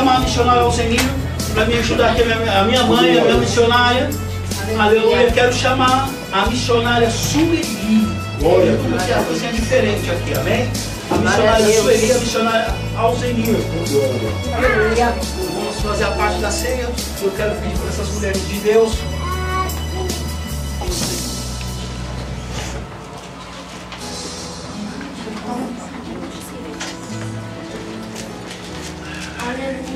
chamar a missionária Alcenir para me ajudar aqui, a minha, a minha mãe, a minha missionária. Aleluia. Quero chamar a missionária Sueli. Olha como que é a coisinha diferente aqui, amém? A missionária Sueli, a missionária Alzenir. Vamos fazer a parte da ceia. Eu quero pedir para essas mulheres de Deus.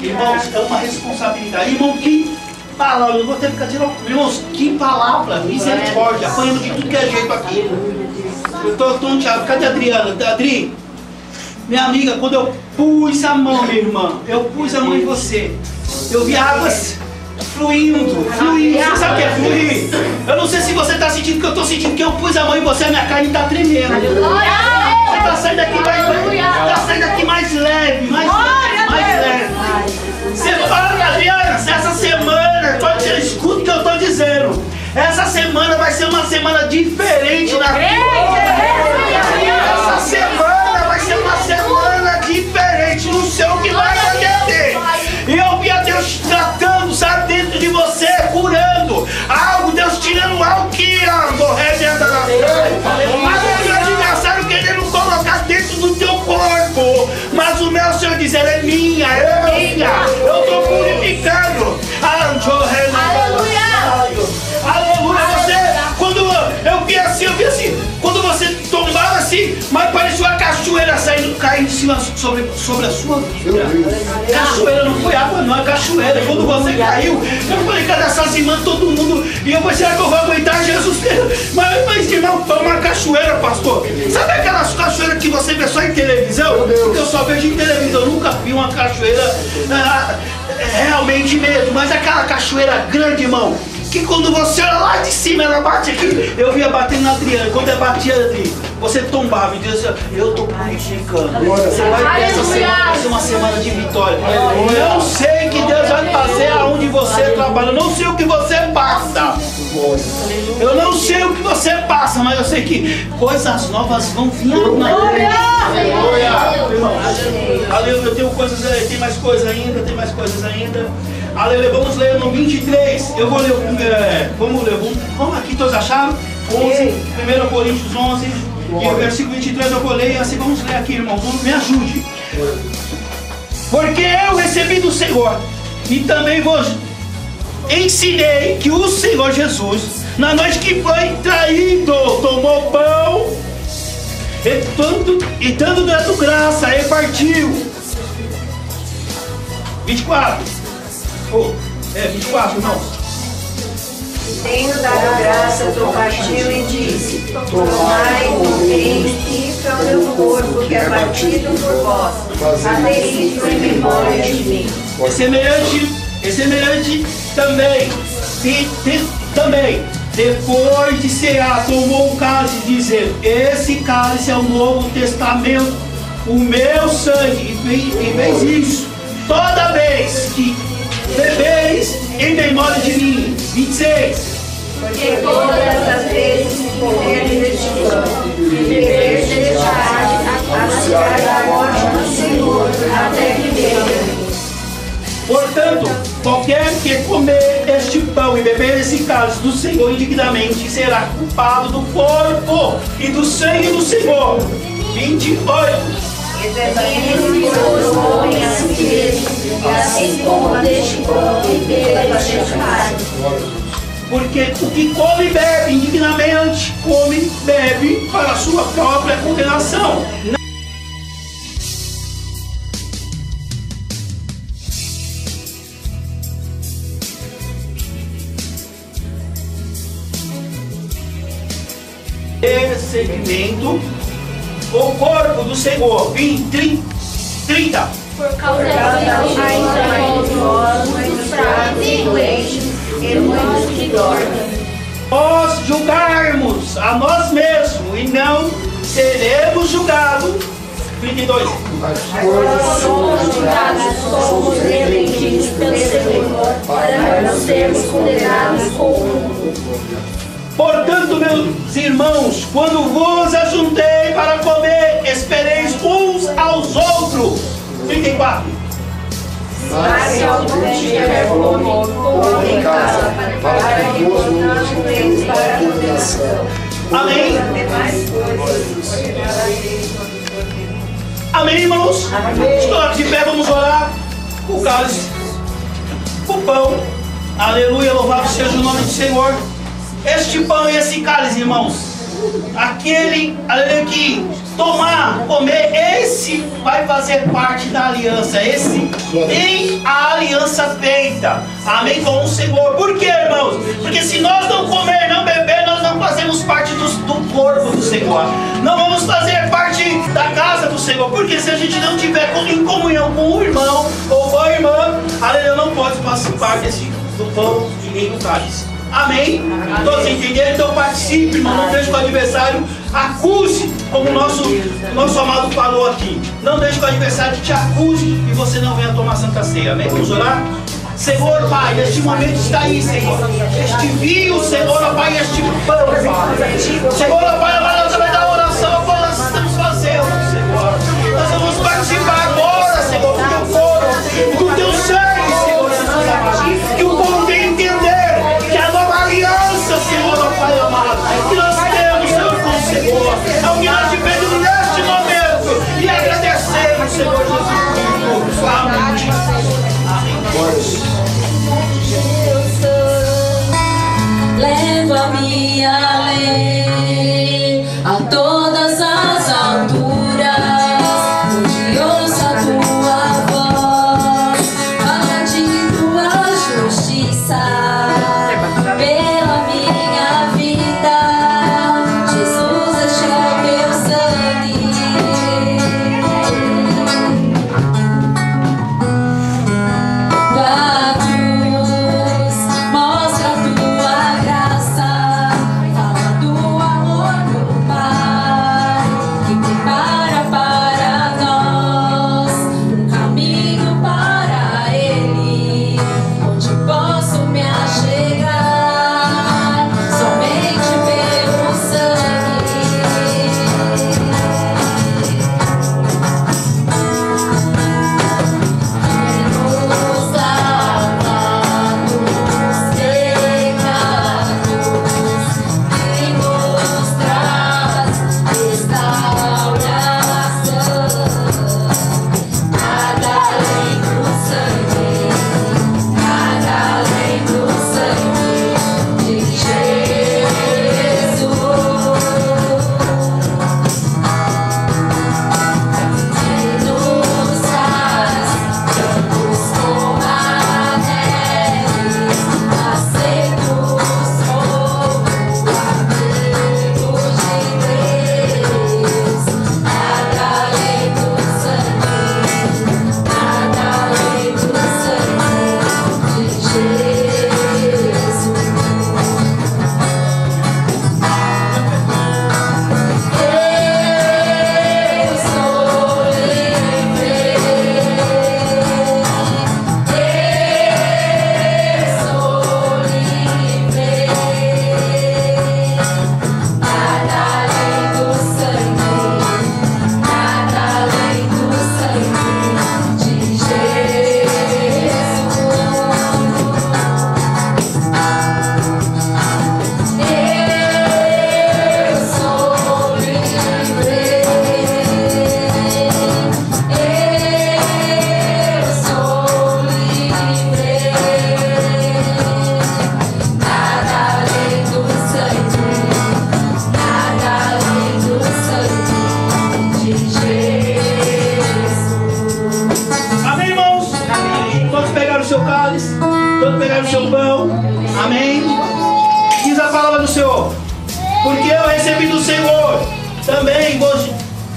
Irmãos, é uma responsabilidade. Irmão, que palavra, eu vou ter que ficar tirando. Irmãos, que palavra, misericórdia, apanhando de tudo que é jeito aqui. Eu tô tonteado. Cadê a Adriana? Adri, minha amiga, quando eu pus a mão, minha irmã, eu pus a mão em você. Eu vi águas fluindo, fluindo. Você sabe o que é fluir? Eu não sei se você está sentindo que eu estou sentindo que eu pus a mão em você, a minha carne está tremendo. Você está saindo daqui mais leve, tá saindo daqui mais leve, mais leve, ser uma semana diferente na vida. Saindo, caindo em cima sobre, sobre a sua vida. Cachoeira não foi água, não, é cachoeira. Quando você caiu, eu falei, cadê essas irmãs, todo mundo? E eu falei, será que eu vou aguentar Jesus? Mas, mas irmão, foi uma cachoeira, pastor. Sabe aquelas cachoeiras que você vê só em televisão? Porque eu só vejo em televisão, eu nunca vi uma cachoeira ah, realmente mesmo. Mas aquela cachoeira grande, irmão que quando você olha lá de cima, ela bate aqui. Eu via batendo na Adriana. Quando ela batia ali, você tombava e dizia, eu estou purificando. Você vai ter essa semana, uma semana de vitória. Eu não sei o que Deus vai fazer aonde você trabalha. Eu não sei o que você passa. Eu não sei o que você passa, mas eu sei que coisas novas vão vir. Aleluia! Aleluia! Eu tenho coisas, tem mais coisas ainda, tem mais coisas ainda. Aleluia, vamos ler no 23. Eu vou ler, é, vamos ler, vamos, vamos aqui, todos acharam? 11, 1 Coríntios 11, e o versículo 23 eu vou ler, e assim vamos ler aqui, irmão, me ajude. Porque eu recebi do Senhor, e também vos ensinei que o Senhor Jesus, na noite que foi traído, tomou pão, e, tanto, e tanto dando graça, e partiu. 24. Oh, é, 24, irmãos. Tenho dado graça, partiu e disse: Tomai, comeis, isto é o meu corpo que é partido por vós. Fazei isso em memória de mim. É semelhante, é semelhante também, e, e, também, depois de cear, tomou o cálice, dizendo: Esse cálice é o novo testamento, o meu sangue, e fez isso toda vez que bebeis em memória de mim. 26. Porque todas as vezes que comerdes este pão e beberdes deste cálice, anunciai a morte do Senhor até que venha. Portanto, qualquer que comer este pão e beber esse cálice do Senhor indignamente será culpado do corpo e do sangue do Senhor. 28. Si mesmo, assim cálice. Porque o que come e bebe indignamente, come e bebe para a sua própria condenação. Segmento o corpo do Senhor. 20, 30. Por causa da muitos fracos e doentes e muitos que dormem. Nós julgarmos a nós mesmos e não seremos julgados. 32. Nós somos julgados, somos repreendidos pelo Senhor, para não sermos condenados com o mundo. Portanto, meus irmãos, quando vos ajuntei para comer, espereis uns aos outros. 34. Mas se algum tiver fome, come em casa, para que vos não para a condenação. Amém? Amém, irmãos? Estou de pé, vamos orar. O cálice, o pão. Aleluia, louvado seja o nome do Senhor. Este pão e esse cálice, irmãos. Aquele, que tomar, comer, esse vai fazer parte da aliança. Esse tem a aliança feita. Amém? Com o Senhor. Por quê, irmãos? Porque se nós não comer, não beber, nós não fazemos parte do, do corpo do Senhor. Não vamos fazer parte da casa do Senhor. Porque se a gente não tiver em comunhão com o irmão ou com a irmã, aleluia, não pode participar desse, do pão e nem do cálice. Amém? Todos entenderam? Então participe, irmão. Não deixe o adversário acuse, como o nosso, nosso amado falou aqui. Não deixe que o adversário te acuse e você não venha tomar Santa Ceia. Amém? Vamos orar? Senhor, Pai, este momento está aí, Senhor. Este vinho, Senhor, Pai, este pão. Senhor, Pai,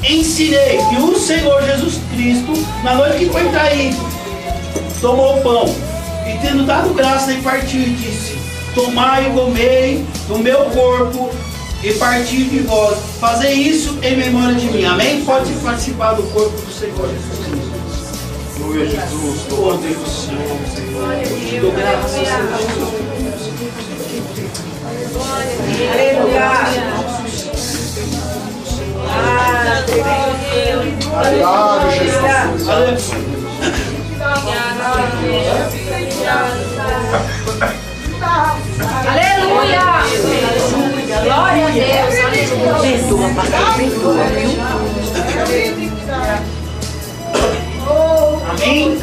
ensinei que o Senhor Jesus Cristo, na noite que foi traído, tomou o pão e tendo dado graça e partiu, disse: Tomai e comei do meu corpo e parti de vós. Fazei isso em memória de mim. Amém? Pode participar do corpo do Senhor Jesus Cristo. Glória a Jesus, Oh Deus, Senhor, Senhor. Te dou graças, Senhor Jesus. Obrigado, Jesus. Aleluia. Aleluia! Glória a Deus, aleluia. Perdoa, pastor, perdoa, viu? Amém?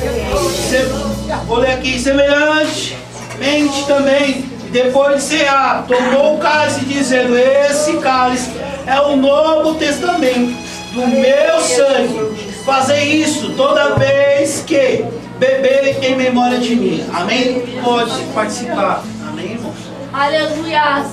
Vou ler aqui, semelhante, mente também, depois de cear, tomou o cálice, dizendo, esse cálice é o novo testamento do meu sangue. Fazer isso toda vez que beber em memória de mim. Amém? Pode participar. Amém, irmãos? Aleluia!